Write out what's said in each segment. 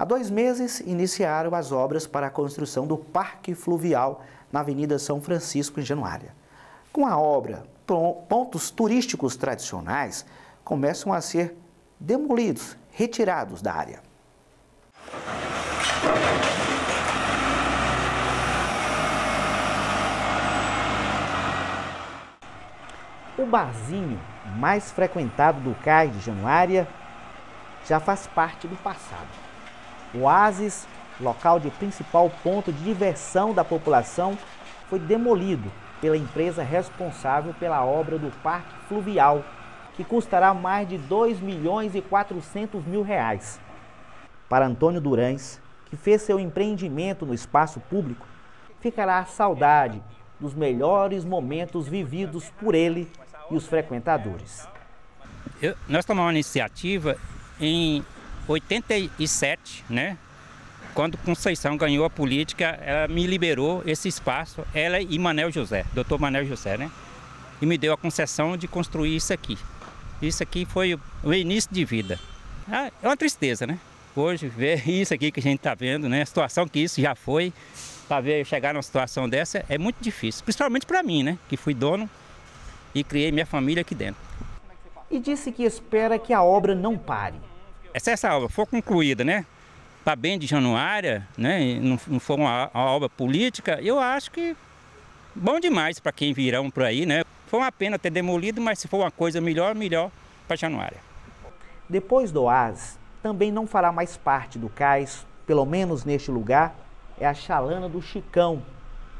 Há dois meses iniciaram as obras para a construção do Parque Fluvial na Avenida São Francisco, em Januária. Com a obra, pontos turísticos tradicionais começam a ser demolidos, retirados da área. O barzinho mais frequentado do cais de Januária já faz parte do passado. Oásis, local de principal ponto de diversão da população, foi demolido pela empresa responsável pela obra do Parque Fluvial, que custará mais de 2 milhões e 400 mil reais. Para Antônio Durães, que fez seu empreendimento no espaço público, ficará a saudade dos melhores momentos vividos por ele e os frequentadores. Eu, nós tomamos uma iniciativa em 87, né? Quando Conceição ganhou a política, ela me liberou esse espaço, ela e Manel José, doutor Manel José, né? E me deu a concessão de construir isso aqui. Isso aqui foi o início de vida. Ah, é uma tristeza, né? Hoje, ver isso aqui que a gente está vendo, né? A situação que isso já foi, para ver chegar numa situação dessa é muito difícil. Principalmente para mim, né? Que fui dono e criei minha família aqui dentro. E disse que espera que a obra não pare se essa obra for concluída, né, para bem de Januária, né, não, não for uma, uma, obra política, eu acho que bom demais para quem virão por aí, né. Foi uma pena ter demolido, mas se for uma coisa melhor, melhor para Januária. Depois do OAS, também não fará mais parte do cais, pelo menos neste lugar, é a chalana do Chicão,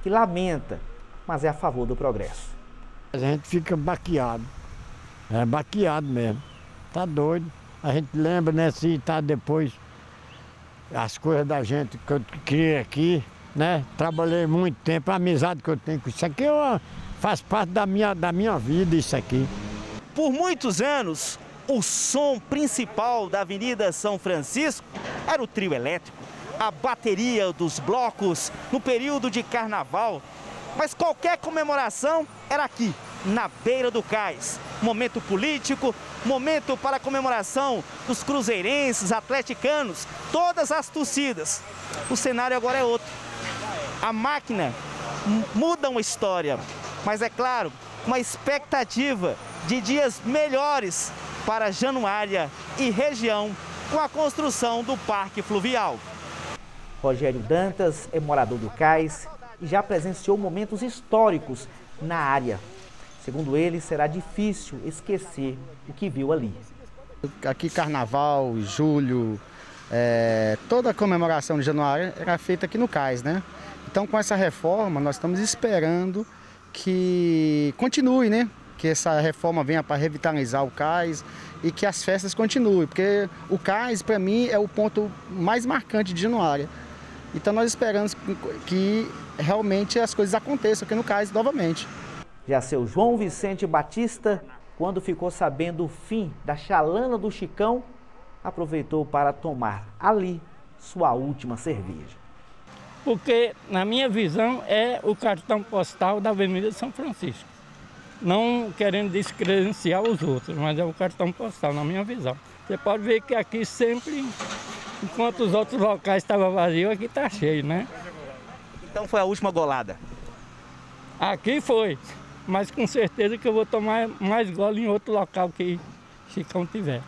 que lamenta, mas é a favor do progresso. A gente fica baqueado, é baqueado mesmo, tá doido. A gente lembra, né, se tá depois as coisas da gente que eu criei aqui, né? Trabalhei muito tempo, a amizade que eu tenho com isso aqui eu, faz parte da minha, da minha vida, isso aqui. Por muitos anos, o som principal da Avenida São Francisco era o trio elétrico, a bateria dos blocos no período de carnaval. Mas qualquer comemoração era aqui, na beira do cais. Momento político, momento para a comemoração dos cruzeirenses, atleticanos, todas as torcidas. O cenário agora é outro. A máquina muda uma história, mas é claro, uma expectativa de dias melhores para Januária e região com a construção do Parque Fluvial. Rogério Dantas é morador do Cais e já presenciou momentos históricos na área. Segundo ele, será difícil esquecer o que viu ali. Aqui carnaval, julho, é, toda a comemoração de januário era feita aqui no cais, né? Então com essa reforma nós estamos esperando que continue, né? Que essa reforma venha para revitalizar o cais e que as festas continuem, porque o cais para mim é o ponto mais marcante de januário. Então nós esperamos que realmente as coisas aconteçam aqui no cais novamente. Já seu João Vicente Batista, quando ficou sabendo o fim da chalana do Chicão, aproveitou para tomar ali sua última cerveja. Porque, na minha visão, é o cartão postal da Avenida São Francisco. Não querendo descredenciar os outros, mas é o cartão postal, na minha visão. Você pode ver que aqui sempre, enquanto os outros locais estavam vazios, aqui está cheio, né? Então foi a última golada? Aqui foi mas com certeza que eu vou tomar mais gole em outro local que Chicão tiver.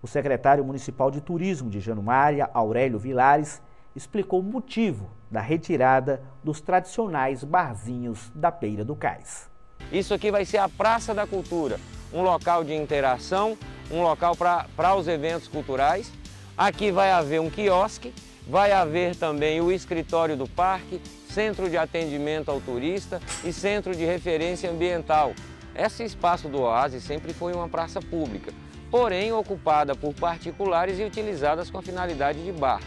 O secretário municipal de turismo de Januária, Aurélio Vilares, explicou o motivo da retirada dos tradicionais barzinhos da Peira do Cais. Isso aqui vai ser a Praça da Cultura, um local de interação, um local para os eventos culturais. Aqui vai haver um quiosque, vai haver também o escritório do parque, centro de atendimento ao turista e centro de referência ambiental. Esse espaço do Oásis sempre foi uma praça pública, porém ocupada por particulares e utilizadas com a finalidade de bar.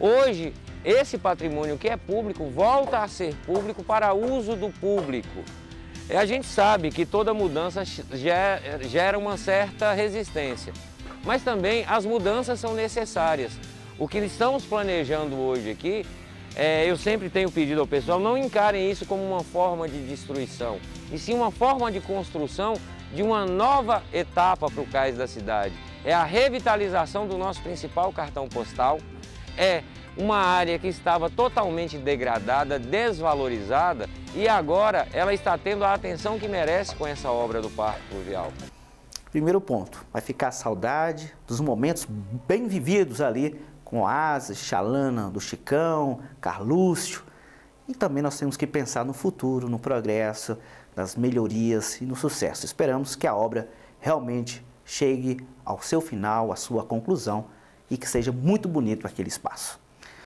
Hoje, esse patrimônio que é público volta a ser público para uso do público. A gente sabe que toda mudança gera uma certa resistência, mas também as mudanças são necessárias. O que estamos planejando hoje aqui é, eu sempre tenho pedido ao pessoal, não encarem isso como uma forma de destruição, e sim uma forma de construção de uma nova etapa para o cais da cidade. É a revitalização do nosso principal cartão postal, é uma área que estava totalmente degradada, desvalorizada e agora ela está tendo a atenção que merece com essa obra do Parque Fluvial. Primeiro ponto, vai ficar a saudade dos momentos bem vividos ali com Asa, Xalana, do Chicão, Carlúcio. E também nós temos que pensar no futuro, no progresso, nas melhorias e no sucesso. Esperamos que a obra realmente chegue ao seu final, à sua conclusão e que seja muito bonito aquele espaço.